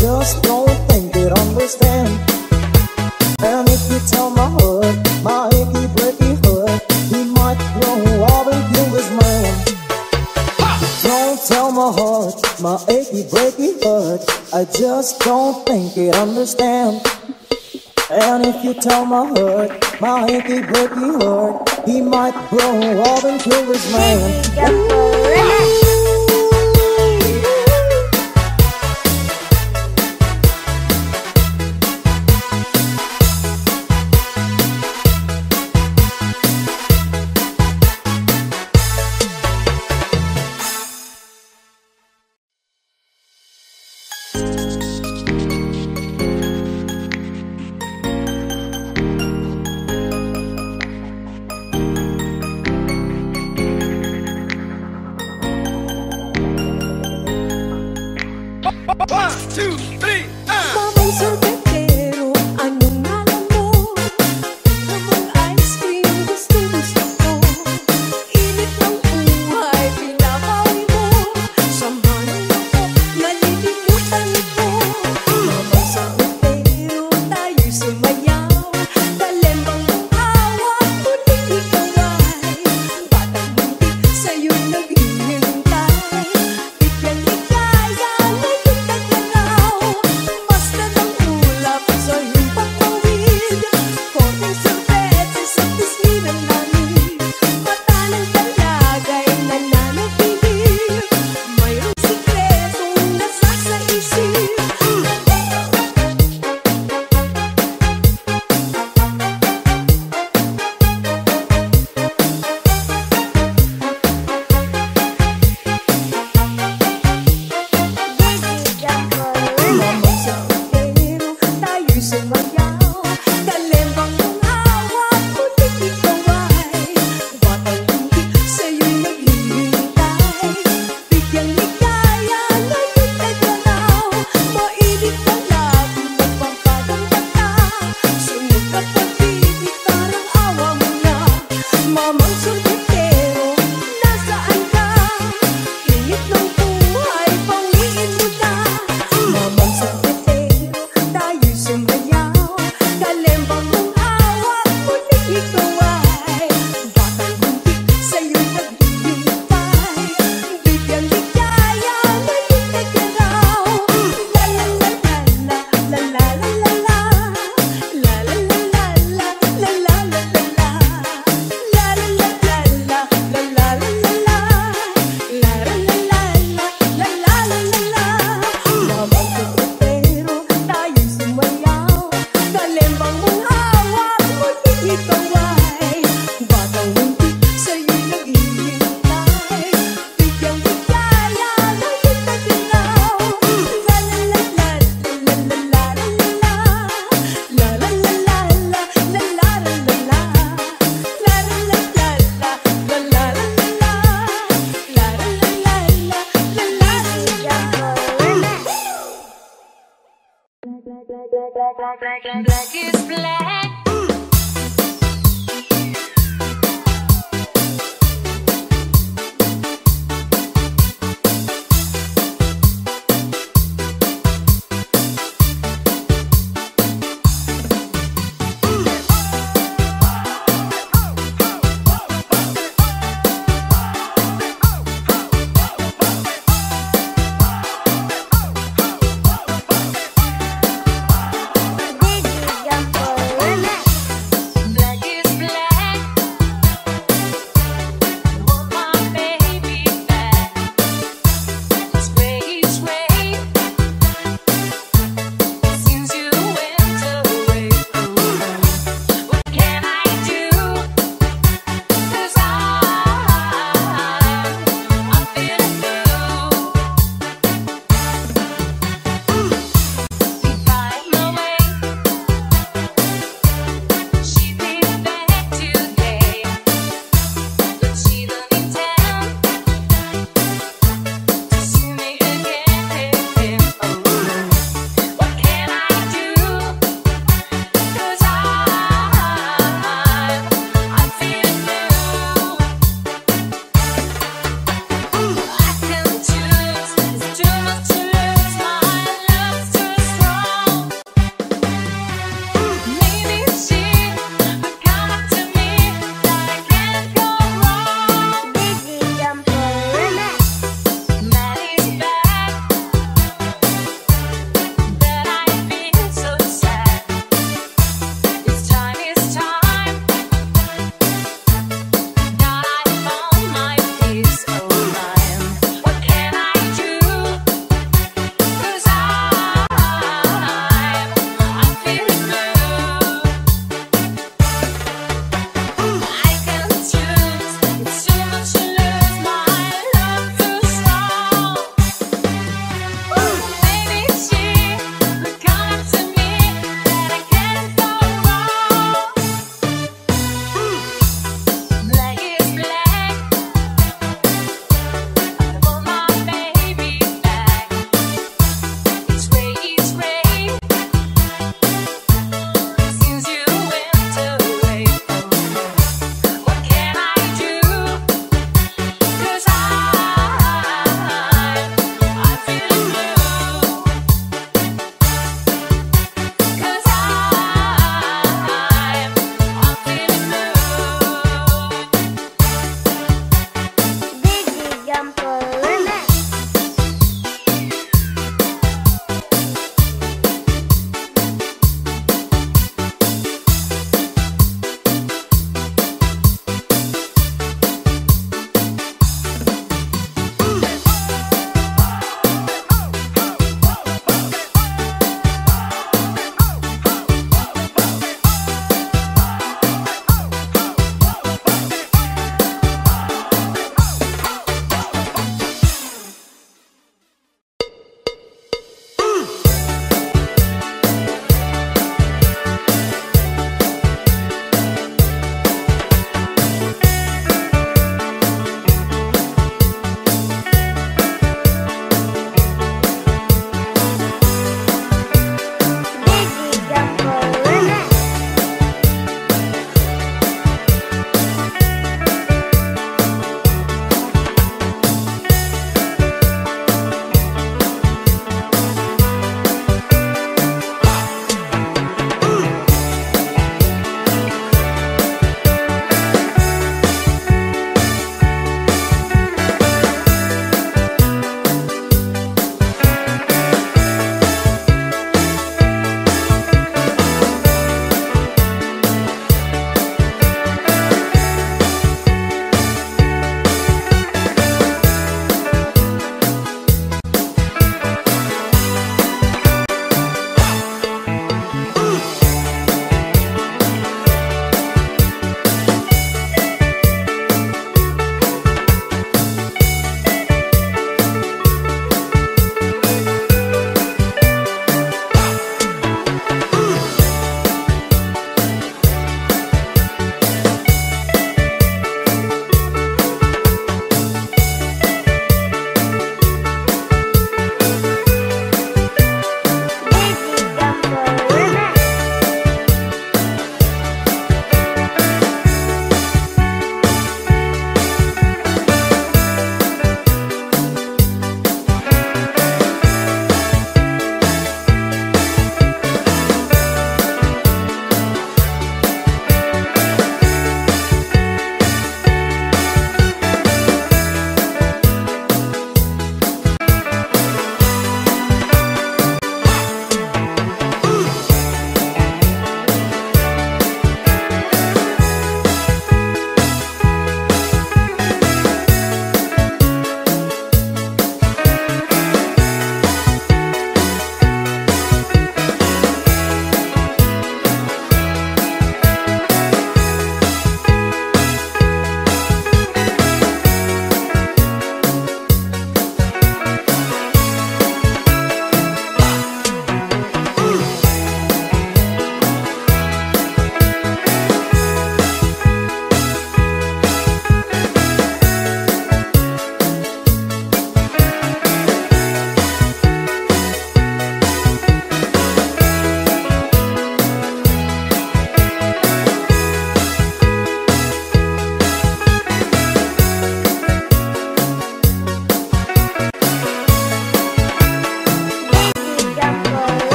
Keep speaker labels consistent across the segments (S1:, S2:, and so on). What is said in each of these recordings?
S1: just don't think it. And if you tell my my he might man. Don't tell my my I just don't think it understand. And if you tell my hood, my aching, breaky heart, he might grow up and kill his man.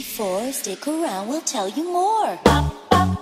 S2: Four, stick around, we'll tell you more.
S3: She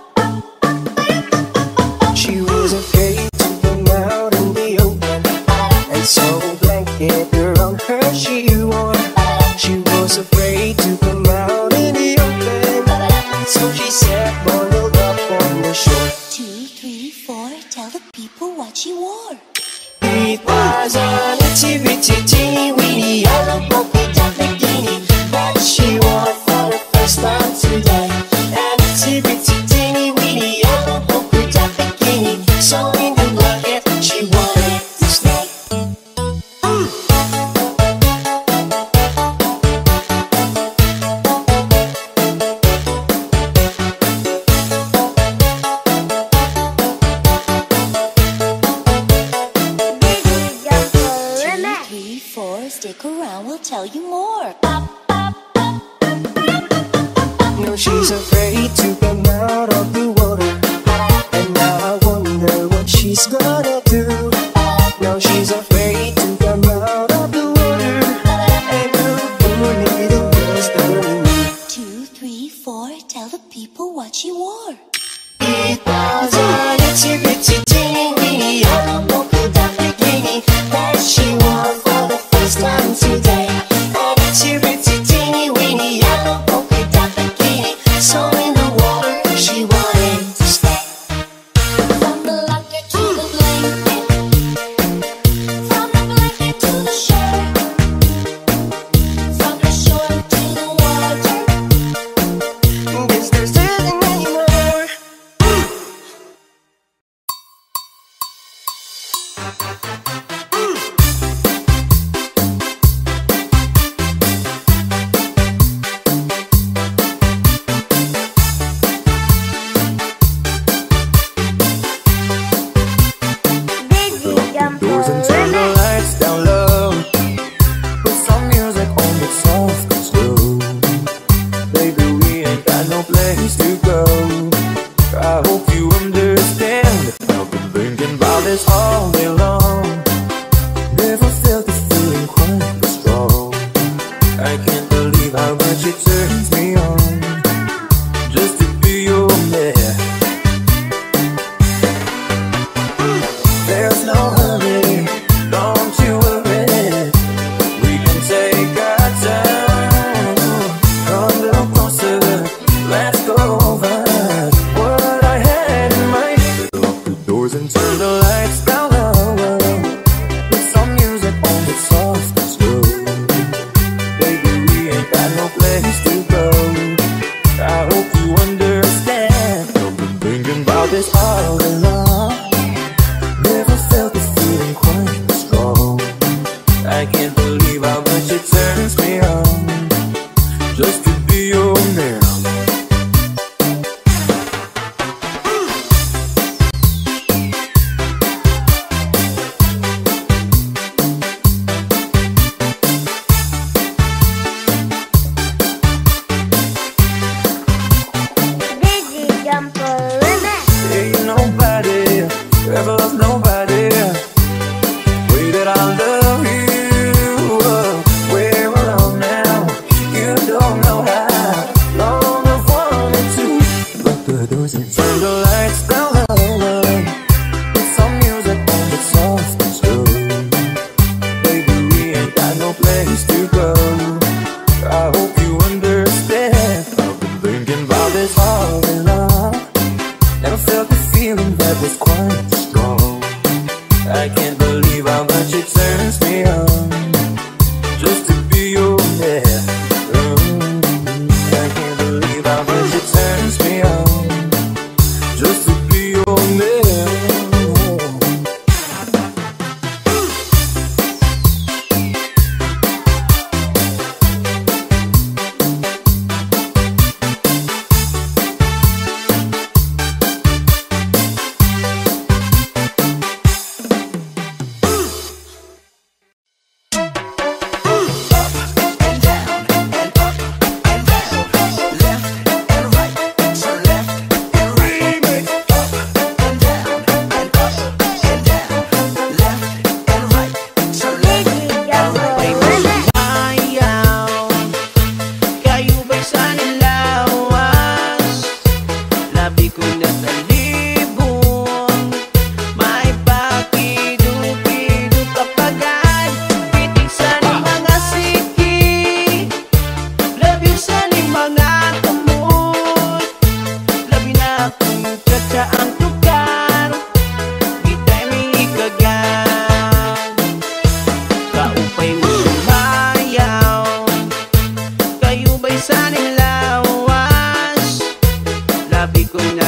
S4: y con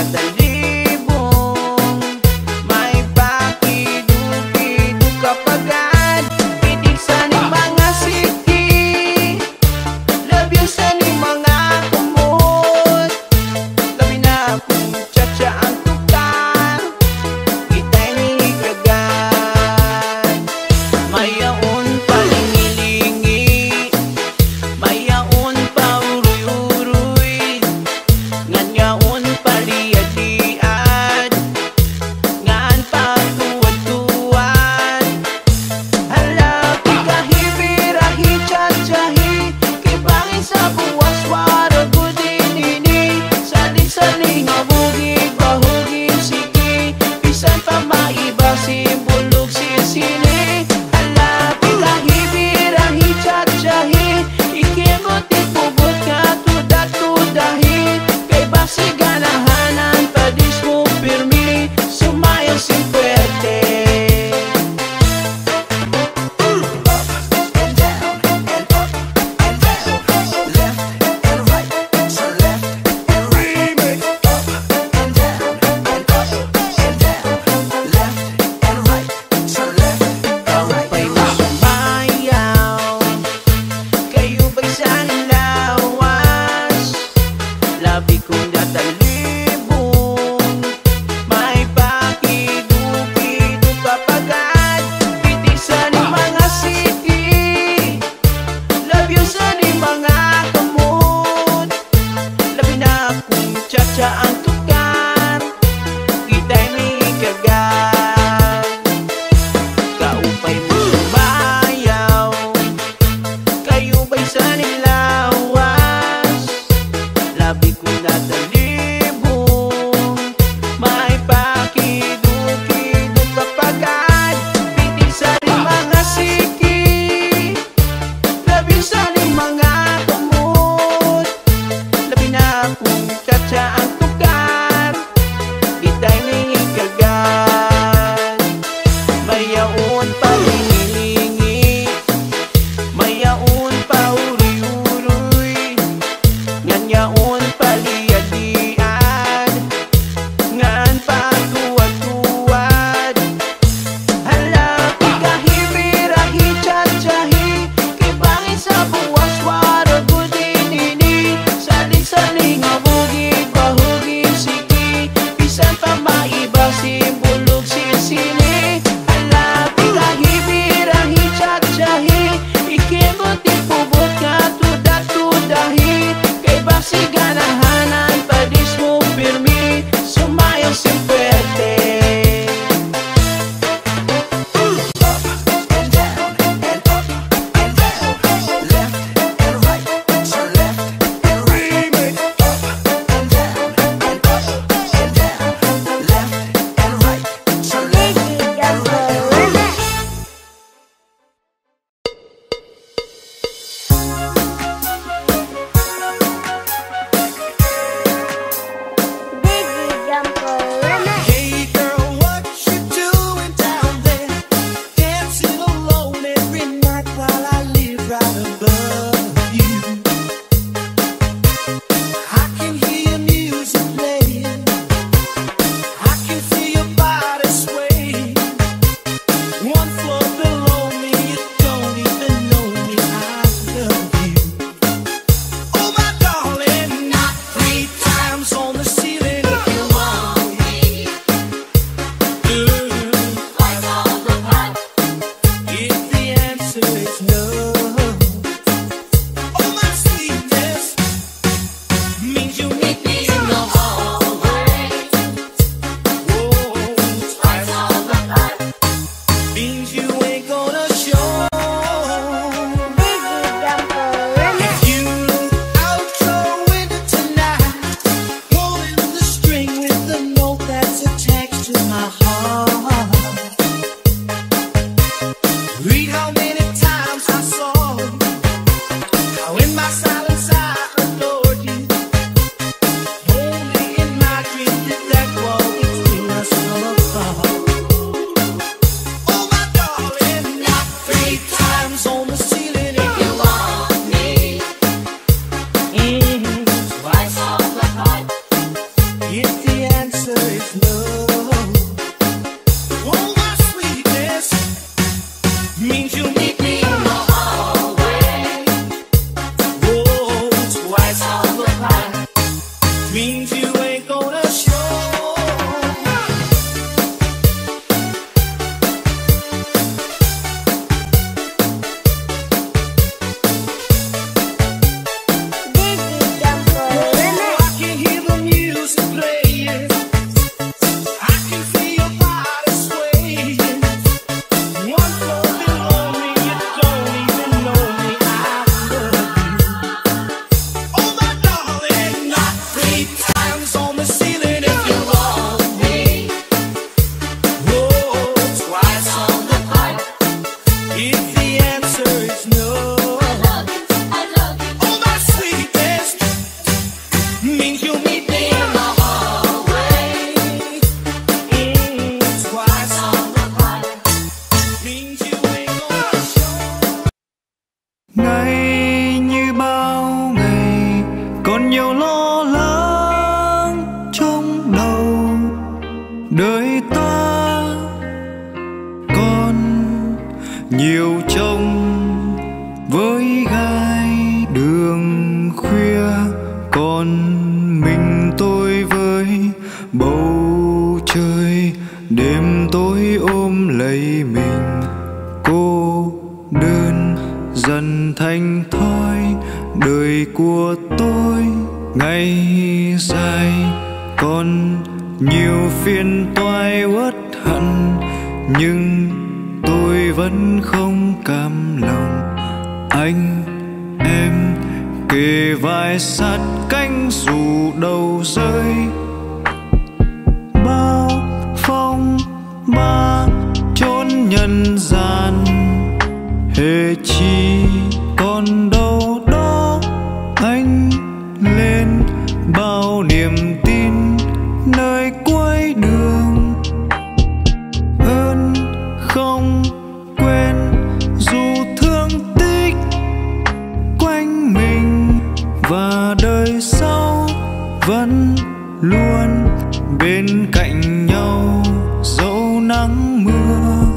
S4: đời sau vẫn luôn bên cạnh nhau. Dẫu nắng mưa